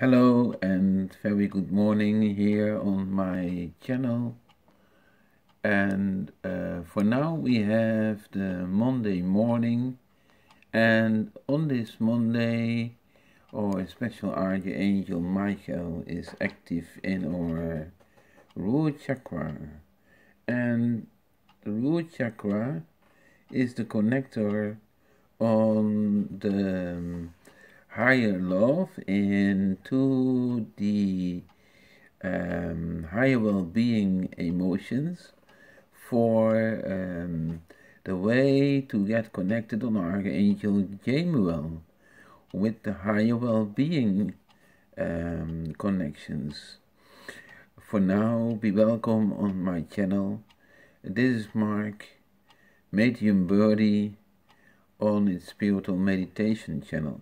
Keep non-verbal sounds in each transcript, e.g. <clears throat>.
Hello and very good morning here on my channel. And uh, for now we have the Monday morning and on this Monday our special Archangel Michael is active in our root chakra. And the root chakra is the connector on the um, higher love into the um, higher well-being emotions for um, the way to get connected on Archangel Chamuel with the higher well-being um, connections. For now, be welcome on my channel. This is Mark, Medium Birdie on its Spiritual Meditation channel.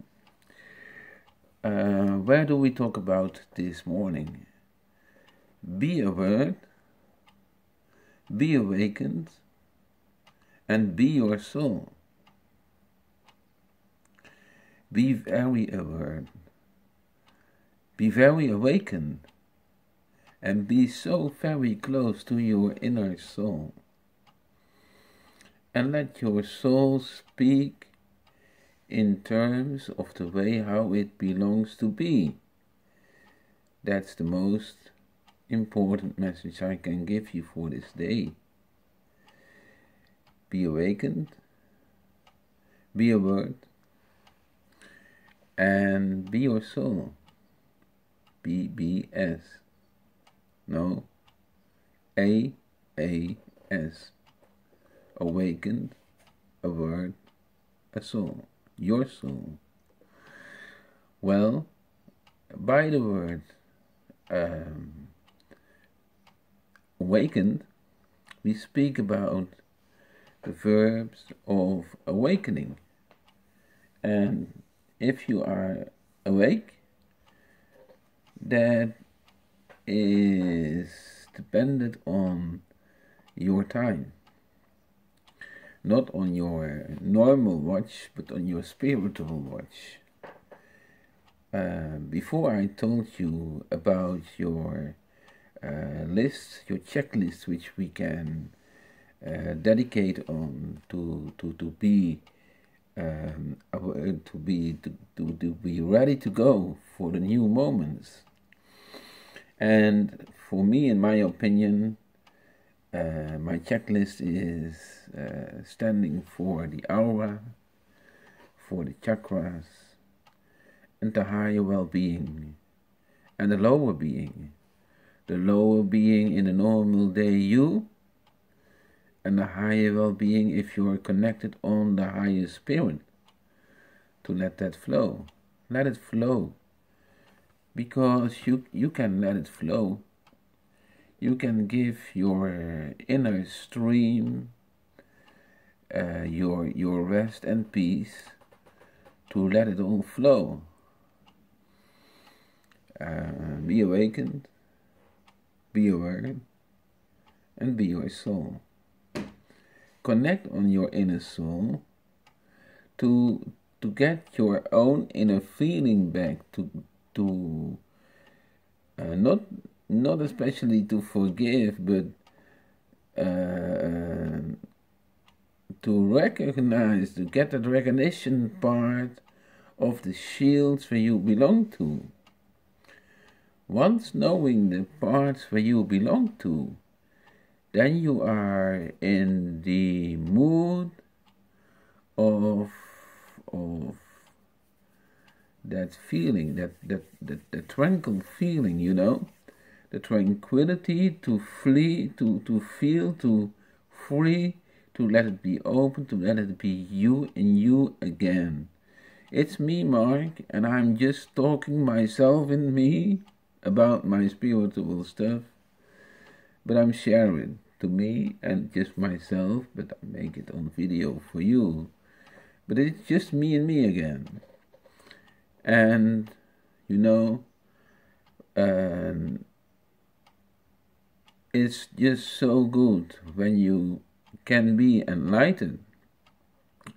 Uh, where do we talk about this morning? Be aware, be awakened, and be your soul. Be very aware, be very awakened, and be so very close to your inner soul. And let your soul speak in terms of the way how it belongs to be. That's the most important message I can give you for this day. Be awakened, be alert, and be your soul. BBS. No, A A S. Awakened, a word, a soul your soul. Well, by the word um, awakened, we speak about the verbs of awakening. And if you are awake, that is dependent on your time not on your normal watch, but on your spiritual watch. Uh, before I told you about your uh, list, your checklist, which we can uh, dedicate on to to to be um, to be to, to, to be ready to go for the new moments. And for me, in my opinion, uh, my checklist is uh, standing for the aura, for the chakras, and the higher well-being, and the lower being. The lower being in the normal day you, and the higher well-being if you are connected on the higher spirit. To let that flow. Let it flow. Because you, you can let it flow you can give your inner stream uh, your your rest and peace to let it all flow. Uh, be awakened, be aware, and be your soul. Connect on your inner soul to to get your own inner feeling back to to uh, not not especially to forgive, but uh, to recognize, to get that recognition part of the shields where you belong to. Once knowing the parts where you belong to, then you are in the mood of of that feeling, that that that, that tranquil feeling, you know the tranquility to flee, to, to feel, to free, to let it be open, to let it be you and you again. It's me, Mark, and I'm just talking myself and me about my spiritual stuff, but I'm sharing to me and just myself, but I make it on video for you. But it's just me and me again. And, you know, and it's just so good when you can be enlightened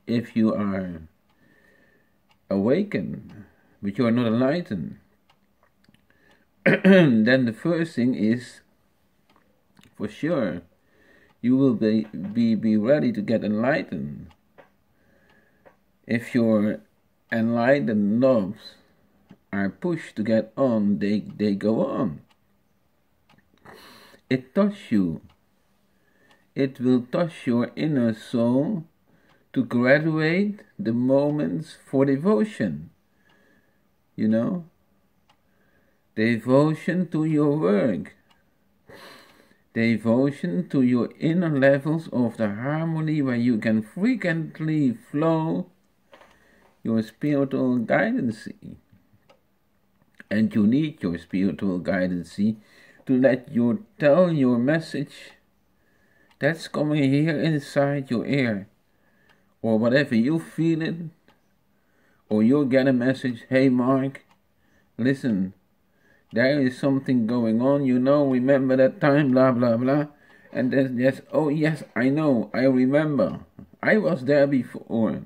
if you are awakened but you are not enlightened <clears throat> then the first thing is for sure you will be, be, be ready to get enlightened. If your enlightened knobs are pushed to get on, they, they go on. It touches you. It will touch your inner soul to graduate the moments for devotion. You know? Devotion to your work. Devotion to your inner levels of the harmony where you can frequently flow your spiritual guidance. And you need your spiritual guidance to let you tell your message that's coming here inside your ear or whatever you feel it, or you'll get a message, hey Mark, listen, there is something going on, you know, remember that time, blah blah blah. And then yes, oh yes, I know, I remember. I was there before.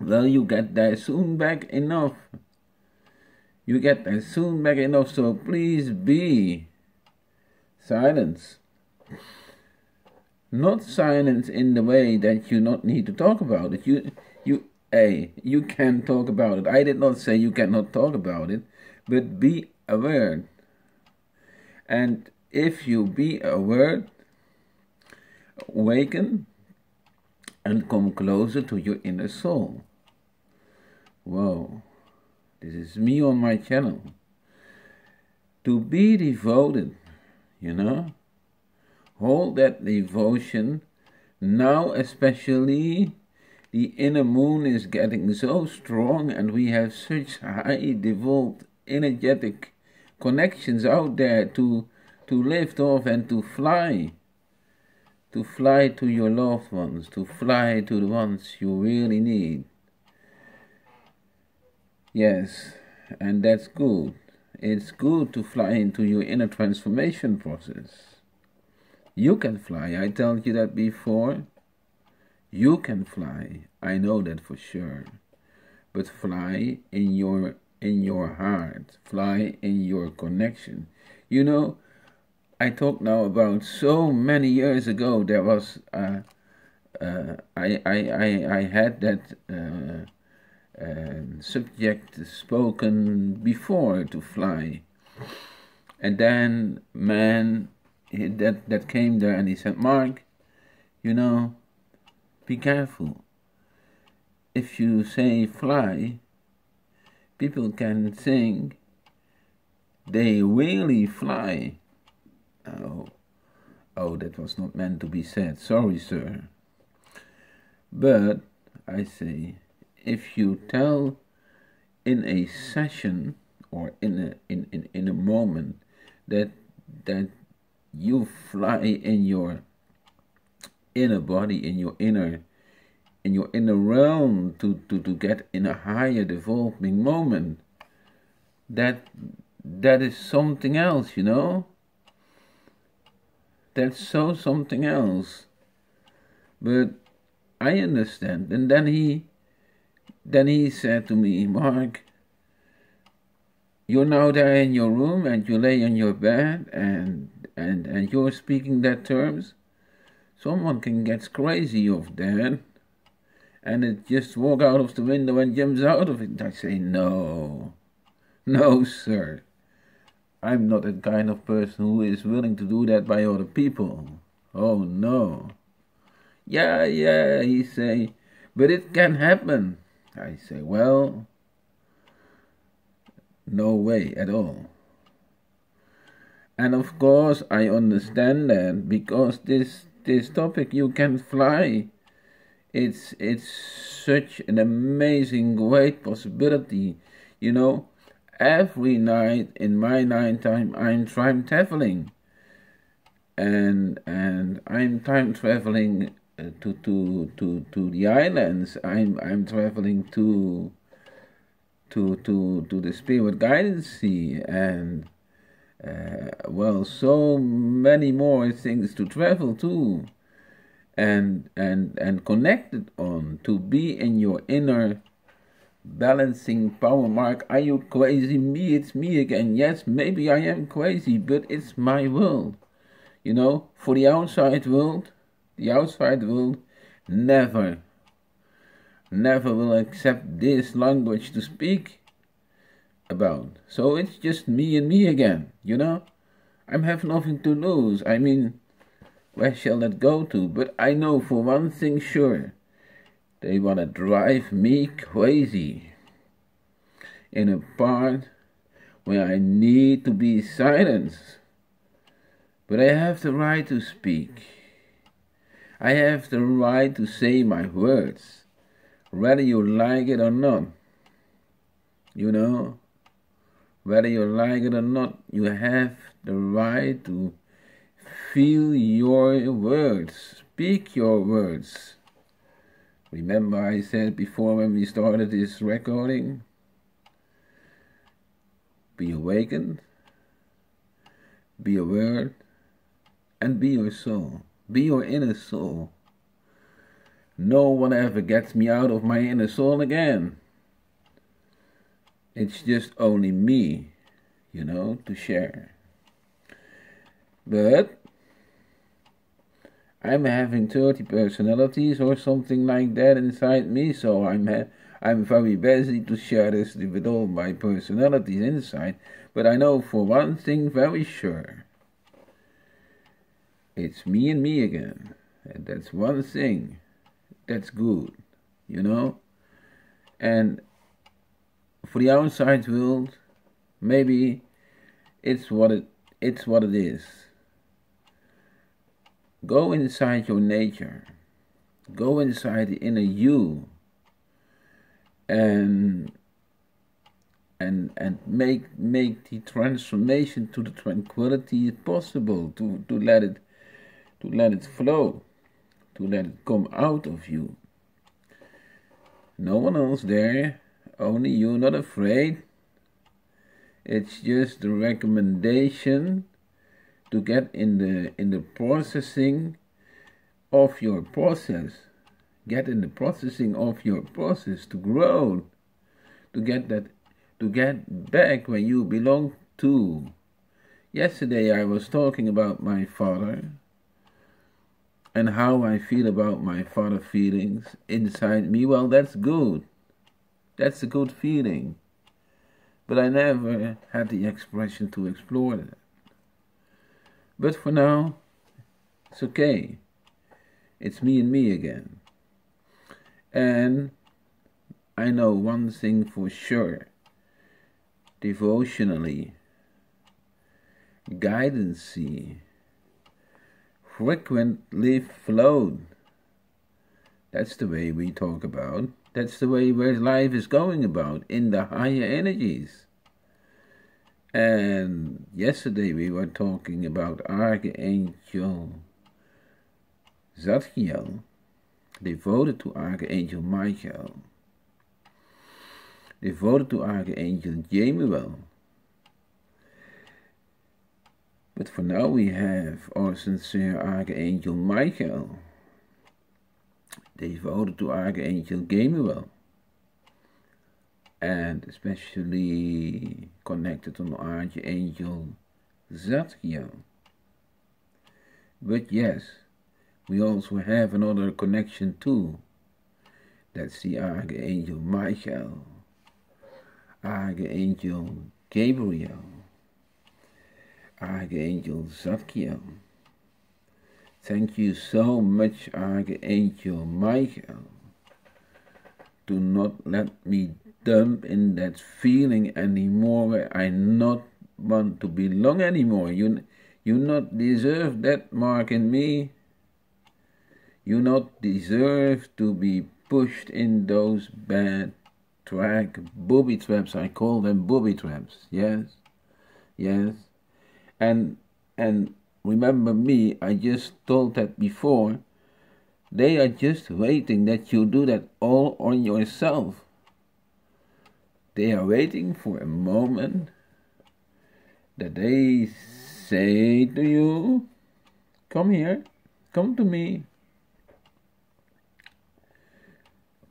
Well you get there soon back enough. You get there soon back enough, so please be silence not silence in the way that you not need to talk about it. You you a you can talk about it. I did not say you cannot talk about it, but be aware. And if you be aware, awaken and come closer to your inner soul. Whoa, this is me on my channel. To be devoted, you know? Hold that devotion. Now, especially, the inner moon is getting so strong, and we have such high devolved energetic connections out there to to lift off and to fly. To fly to your loved ones to fly to the ones you really need. Yes and that's good it's good to fly into your inner transformation process you can fly. I told you that before. You can fly. I know that for sure. But fly in your in your heart. Fly in your connection. You know, I talk now about so many years ago. There was uh, uh, I, I I I had that uh, uh, subject spoken before to fly, and then man he, that that came there and he said, Mark, you know, be careful. If you say fly, people can think they really fly. Oh, oh, that was not meant to be said. Sorry, sir. But I say, if you tell in a session or in a in, in, in a moment that that you fly in your inner body, in your inner in your inner realm to, to, to get in a higher developing moment. That that is something else, you know? That's so something else. But I understand. And then he then he said to me, Mark, you're now there in your room and you lay on your bed and and and you're speaking that terms, someone can get crazy of that and it just walk out of the window and jumps out of it. I say no. No, sir. I'm not that kind of person who is willing to do that by other people. Oh no. Yeah, yeah, he say, but it can happen. I say, well, no way at all. And of course, I understand that because this this topic you can fly. It's it's such an amazing great possibility. You know, every night in my night time I'm time traveling. And and I'm time traveling to to to to the islands. I'm I'm traveling to to to to the spirit guidance sea and uh, well so many more things to travel to and and and connected on to be in your inner balancing power mark. Are you crazy? Me, it's me again. Yes, maybe I am crazy, but it's my world. You know, for the outside world, the outside world never, never will accept this language to speak about. So it's just me and me again, you know? I have nothing to lose. I mean, where shall that go to? But I know for one thing sure they want to drive me crazy in a part where I need to be silenced. But I have the right to speak. I have the right to say my words, whether you like it or not. You know, whether you like it or not, you have the right to feel your words, speak your words. Remember, I said before when we started this recording be awakened, be aware, and be your soul. Be your inner soul. No one ever gets me out of my inner soul again. It's just only me, you know, to share. But I'm having 30 personalities or something like that inside me, so I'm I'm very busy to share this with all my personalities inside. But I know for one thing very sure. It's me and me again. And that's one thing that's good, you know? And for the outside world, maybe it's what it it's what it is. Go inside your nature. Go inside the inner you and and and make make the transformation to the tranquility possible to, to let it to let it flow to let it come out of you. No one else there only you not afraid. It's just the recommendation to get in the in the processing of your process. Get in the processing of your process to grow to get that to get back where you belong to. Yesterday i was talking about my father and how i feel about my father feelings inside me well that's good that's a good feeling but i never had the expression to explore that but for now, it's okay. It's me and me again. And I know one thing for sure devotionally, guidance, frequently flowed. That's the way we talk about. That's the way where life is going about in the higher energies. And yesterday we were talking about Archangel Zadkiel, devoted to Archangel Michael, devoted to Archangel Chamuel. But for now we have our sincere Archangel Michael, devoted to Archangel Gabriel and especially connected to Archangel Zadkiel. But yes, we also have another connection too. That's the Archangel Michael, Archangel Gabriel, Archangel Zadkiel. Thank you so much, Archangel Michael. Do not let me dump in that feeling anymore I not want to belong anymore. You you not deserve that mark in me. You not deserve to be pushed in those bad track booby traps. I call them booby traps. Yes, yes, and and remember me. I just told that before. They are just waiting that you do that all on yourself. They are waiting for a moment that they say to you, Come here, come to me.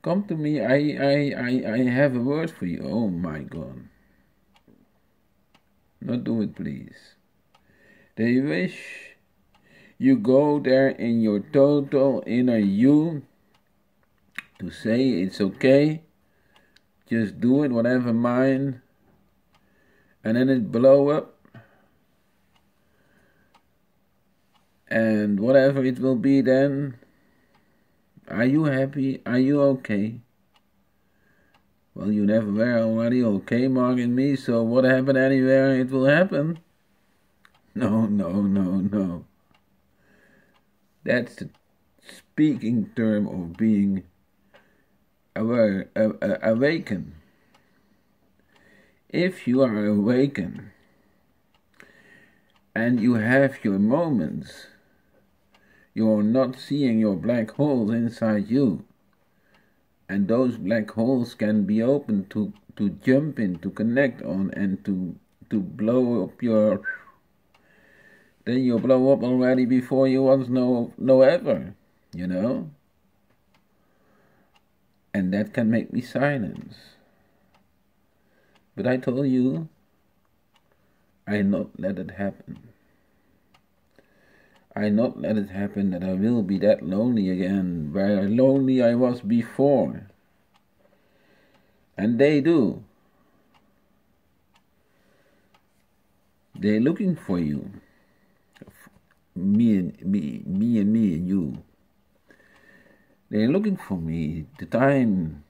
Come to me, I, I, I, I have a word for you. Oh my God. Not do it, please. They wish you go there in your total inner you to say it's okay, just do it, whatever mind, and then it blow up, and whatever it will be then, are you happy? Are you okay? Well, you never were already okay, Mark and me, so what happened anywhere, it will happen. No, no, no, no. That's the speaking term of being aware, uh, uh, awakened. If you are awakened and you have your moments, you're not seeing your black holes inside you. And those black holes can be open to, to jump in, to connect on, and to, to blow up your then you blow up already before you once know know ever, you know. And that can make me silence. But I told you, I not let it happen. I not let it happen that I will be that lonely again, where lonely I was before. And they do. They're looking for you me and me, me and me and you. They're looking for me. The time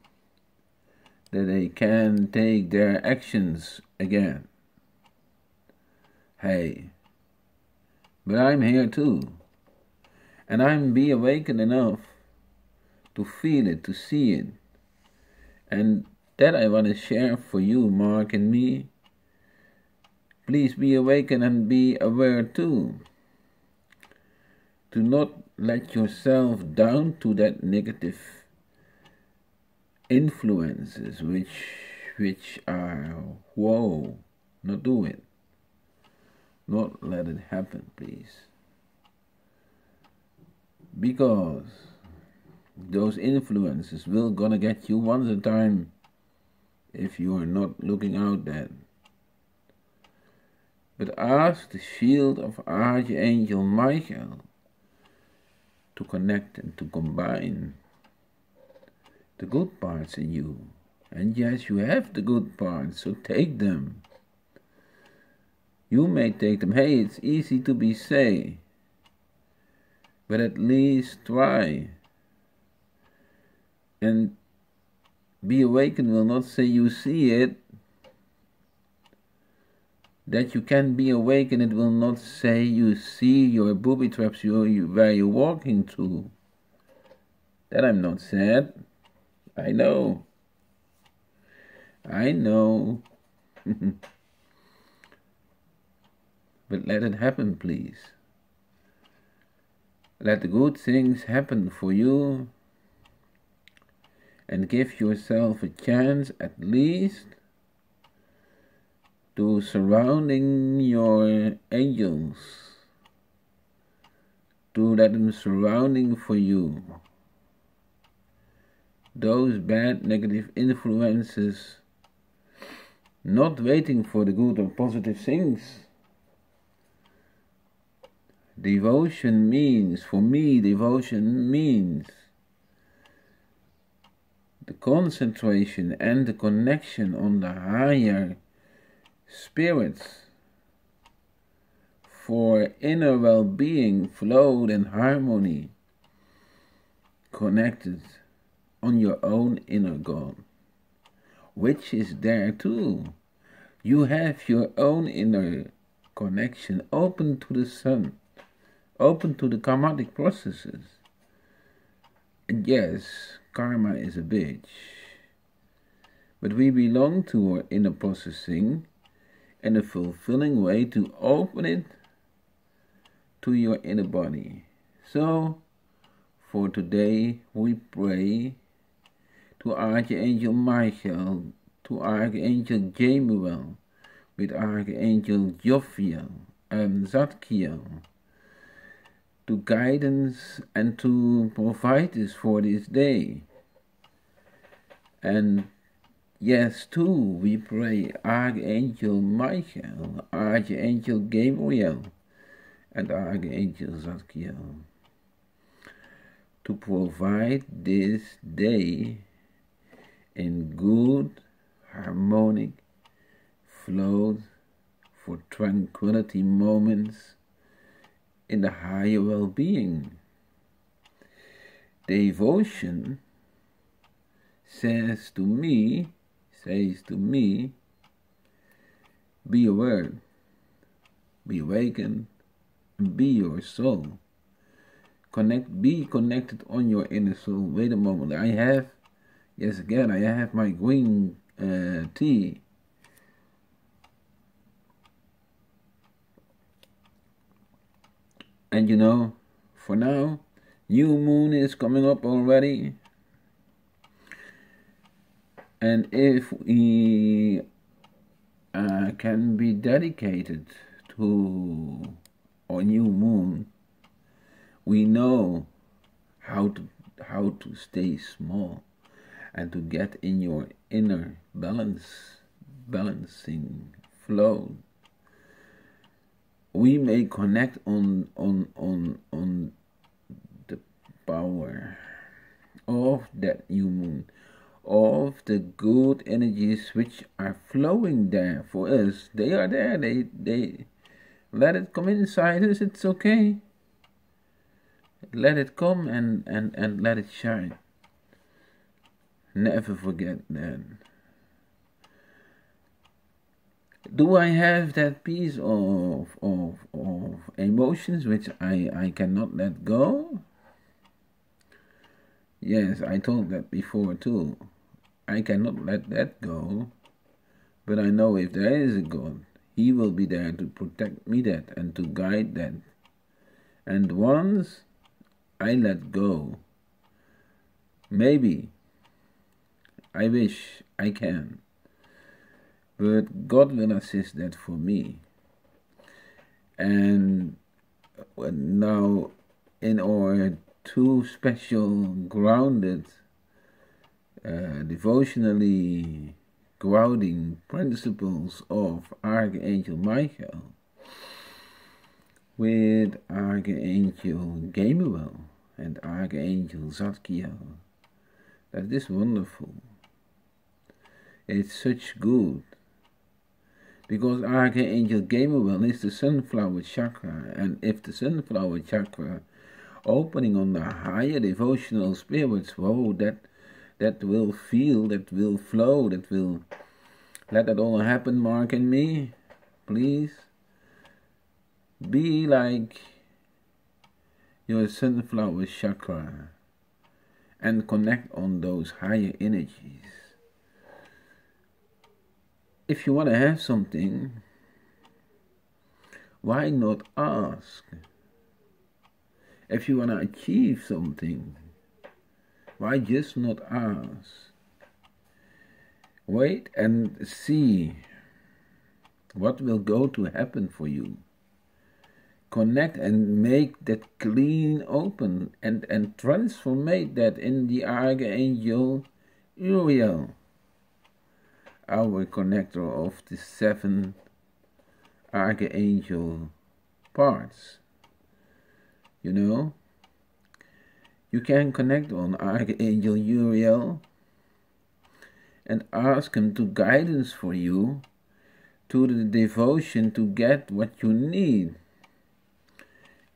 that they can take their actions again. Hey, but I'm here too. And I'm be awakened enough to feel it, to see it. And that I want to share for you, Mark and me. Please be awakened and be aware too do not let yourself down to that negative influences which which are whoa not do it. Not let it happen please. Because those influences will gonna get you once a time if you are not looking out then. But ask the shield of Archangel Michael to connect and to combine the good parts in you. And yes, you have the good parts, so take them. You may take them. Hey, it's easy to be say, but at least try. And be awakened will not say you see it, that you can be awake and it will not say you see your booby traps you, you, where you're walking to. That I'm not sad. I know. I know. <laughs> but let it happen, please. Let the good things happen for you and give yourself a chance at least to surrounding your angels, to let them surrounding for you. Those bad negative influences, not waiting for the good or positive things. Devotion means, for me, devotion means the concentration and the connection on the higher spirits for inner well being flowed in harmony, connected on your own inner God, which is there too. You have your own inner connection open to the sun, open to the karmatic processes. And yes, karma is a bitch. But we belong to our inner processing and a fulfilling way to open it to your inner body. So, for today, we pray to Archangel Michael, to Archangel Chamuel, with Archangel Jophiel and Zadkiel, to guidance and to provide us for this day. And yes, too, we pray Archangel Michael, Archangel Gabriel, and Archangel Zadkiel to provide this day in good harmonic flow for tranquility moments in the higher well-being. Devotion says to me, says to me, be aware, be awakened, be your soul. Connect, be connected on your inner soul. Wait a moment, I have, yes again, I have my green uh, tea. And you know, for now, new moon is coming up already. And if we uh, can be dedicated to our new moon, we know how to how to stay small and to get in your inner balance balancing flow. We may connect on on on on the power of that new moon of the good energies which are flowing there for us. They are there. They they let it come inside us. It's okay. Let it come and and and let it shine. Never forget that do I have that piece of of of emotions which I I cannot let go? Yes, I told that before too. I cannot let that go, but I know if there is a God, He will be there to protect me that and to guide that. And once I let go, maybe I wish I can but God will assist that for me. And uh, now, in our two special grounded, uh, devotionally grounding principles of Archangel Michael with Archangel Gabriel and Archangel Zadkiel. That is wonderful. It's such good because Archangel Gabriel is the sunflower chakra, and if the sunflower chakra opening on the higher devotional spirits, whoa, that that will feel, that will flow, that will let that all happen, Mark and me, please. Be like your sunflower chakra and connect on those higher energies if you want to have something, why not ask? If you want to achieve something, why just not ask? Wait and see what will go to happen for you. Connect and make that clean open and, and transformate that in the Archangel Uriel our connector of the seven archangel parts. You know, you can connect on Archangel Uriel and ask him to guidance for you to the devotion to get what you need.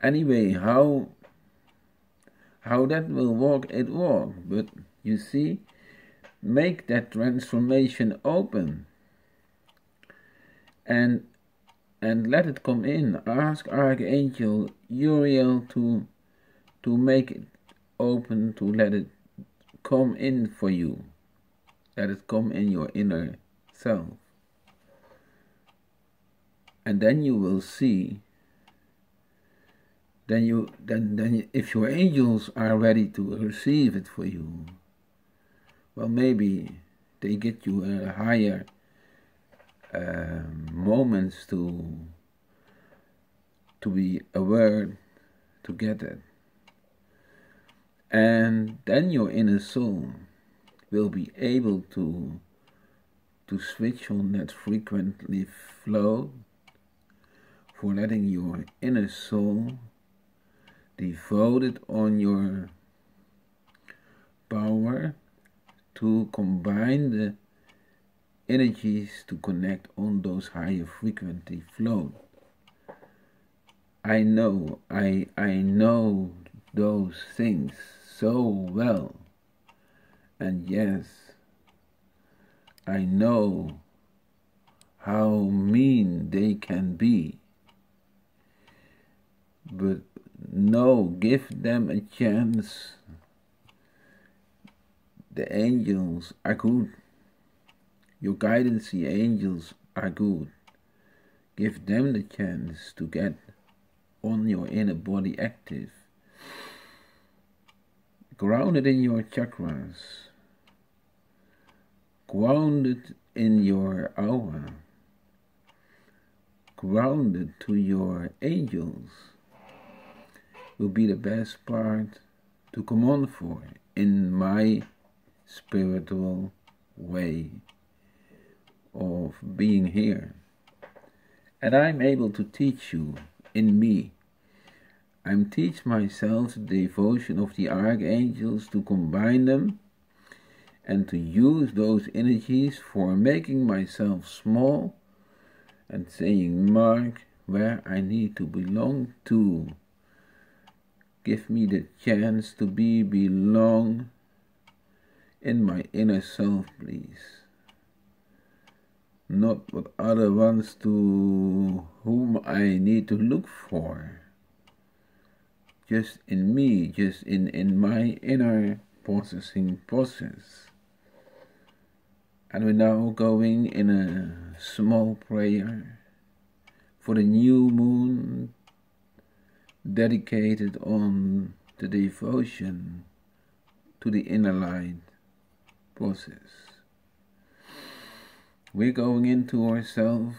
Anyway, how how that will work, it work. But you see, make that transformation open and and let it come in ask archangel uriel to to make it open to let it come in for you. Let it come in your inner self. And then you will see then you then then if your angels are ready to receive it for you well, maybe they get you a higher uh, moments to to be aware to get it. And then your inner soul will be able to to switch on that frequently flow for letting your inner soul devoted on your power to combine the energies to connect on those higher frequency flow. I know, I I know those things so well. And yes, I know how mean they can be. But no, give them a chance. The angels are good. Your guidance the angels are good. Give them the chance to get on your inner body active. Grounded in your chakras. Grounded in your aura. Grounded to your angels will be the best part to come on for in my spiritual way of being here. And I'm able to teach you in me. I'm teach myself the devotion of the archangels to combine them and to use those energies for making myself small and saying, Mark, where I need to belong to. Give me the chance to be belong in my inner self, please. Not what other ones to whom I need to look for. Just in me, just in, in my inner processing process. And we're now going in a small prayer for the new moon dedicated on the devotion to the inner light process. We're going into ourselves.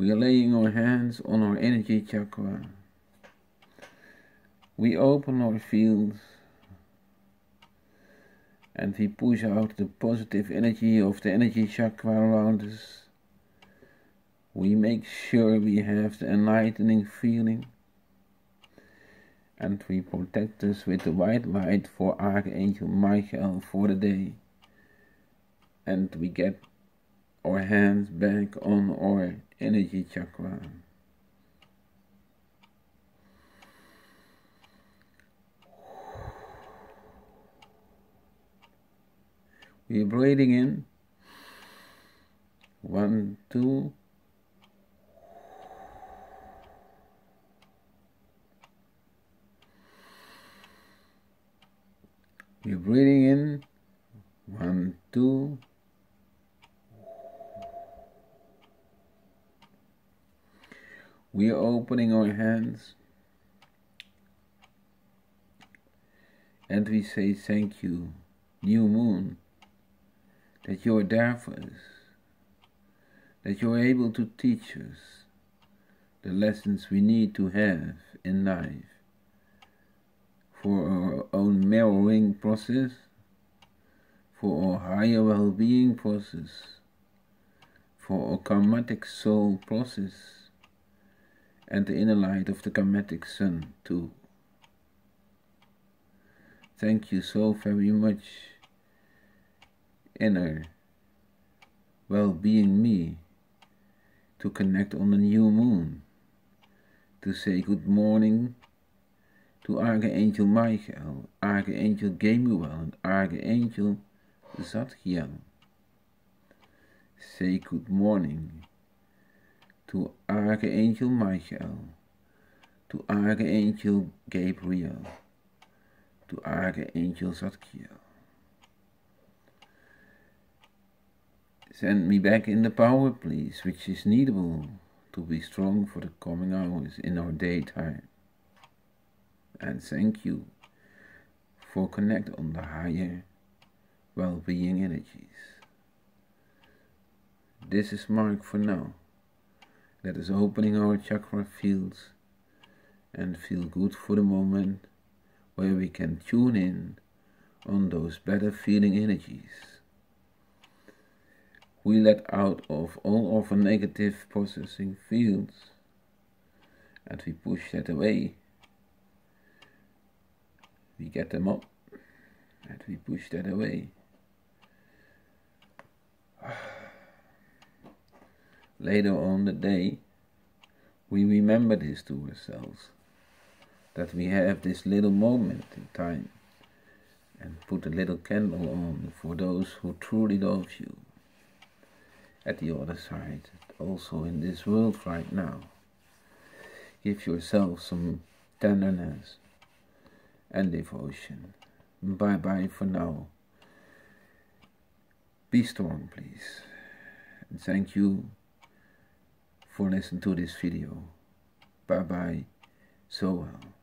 We are laying our hands on our energy chakra. We open our fields and we push out the positive energy of the energy chakra around us. We make sure we have the enlightening feeling and we protect us with the white light for Archangel Michael for the day. And we get our hands back on our energy chakra. We're breathing in. One, two, We're breathing in. One, two. We are opening our hands. And we say thank you, new moon, that you are there for us, that you are able to teach us the lessons we need to have in life for our own mirroring process, for our higher well-being process, for our karmatic soul process, and the inner light of the karmatic sun too. Thank you so very much, inner well-being me, to connect on the new moon, to say good morning to Archangel Michael, Archangel Gabriel, and Archangel Zadkiel. Say good morning to Archangel Michael, to Archangel Gabriel, to Archangel Zadkiel. Send me back in the power, please, which is needable to be strong for the coming hours in our daytime and thank you for connect on the higher well-being energies. This is Mark for now. Let us opening our chakra fields and feel good for the moment where we can tune in on those better feeling energies. We let out of all of our negative processing fields and we push that away. We get them up and we push that away. <sighs> Later on the day, we remember this to ourselves that we have this little moment in time and put a little candle on for those who truly love you at the other side, also in this world right now. Give yourself some tenderness and devotion. Bye bye for now. Be strong, please. And thank you for listening to this video. Bye bye. So well.